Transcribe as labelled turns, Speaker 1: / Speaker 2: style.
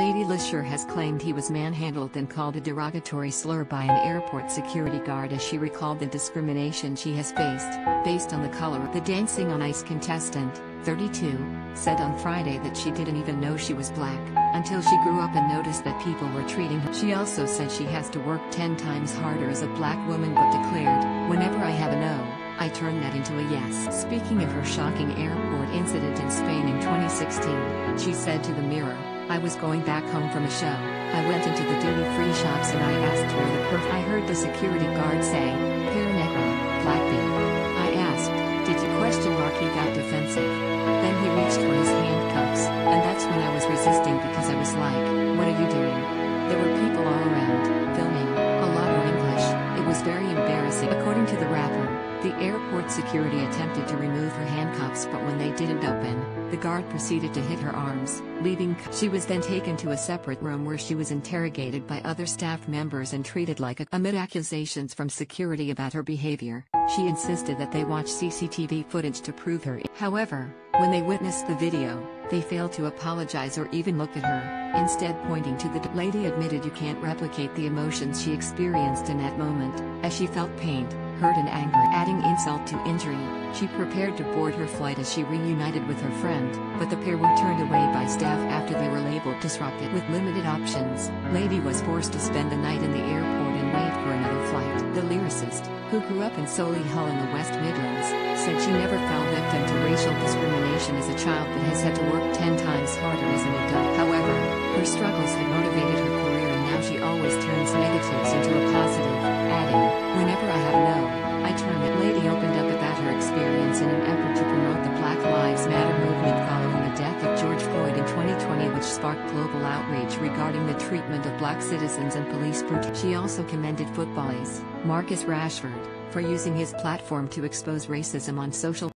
Speaker 1: Lady Leshurr has claimed he was manhandled and called a derogatory slur by an airport security guard as she recalled the discrimination she has faced, based on the color. Of the Dancing on Ice contestant, 32, said on Friday that she didn't even know she was black, until she grew up and noticed that people were treating her. She also said she has to work 10 times harder as a black woman but declared, whenever I have a no, I turn that into a yes. Speaking of her shocking airport incident in Spain in 2016, she said to the Mirror, I was going back home from a show. I went into the duty-free shops and I asked where the perf- I heard the security guard say, Negra, Black Bee. I asked, did you question mark he got defensive. Then he reached for his handcuffs, and that's when I was resisting because I was like, what are you doing? There were people all around, filming, a lot of English, it was very embarrassing. According to the rapper, the airport security attempted to remove her handcuffs but when they didn't open, the guard proceeded to hit her arms, leaving she was then taken to a separate room where she was interrogated by other staff members and treated like a amid accusations from security about her behavior. She insisted that they watch CCTV footage to prove her. However, when they witnessed the video, they failed to apologize or even look at her, instead pointing to the lady admitted you can't replicate the emotions she experienced in that moment, as she felt pain, hurt and anger adding insult to injury, she prepared to board her flight as she reunited with her friend, but the pair were turned away by staff after they were labeled disrupted. With limited options, Lady was forced to spend the night in the airport and wait for another flight. Lyricist, who grew up in Solihull in the West Midlands, said she never fell victim to racial discrimination as a child but has had to work 10 times harder as an adult. However, her struggles had motivated her career and now she always turns negatives into regarding the treatment of black citizens and police brutality. She also commended football Marcus Rashford, for using his platform to expose racism on social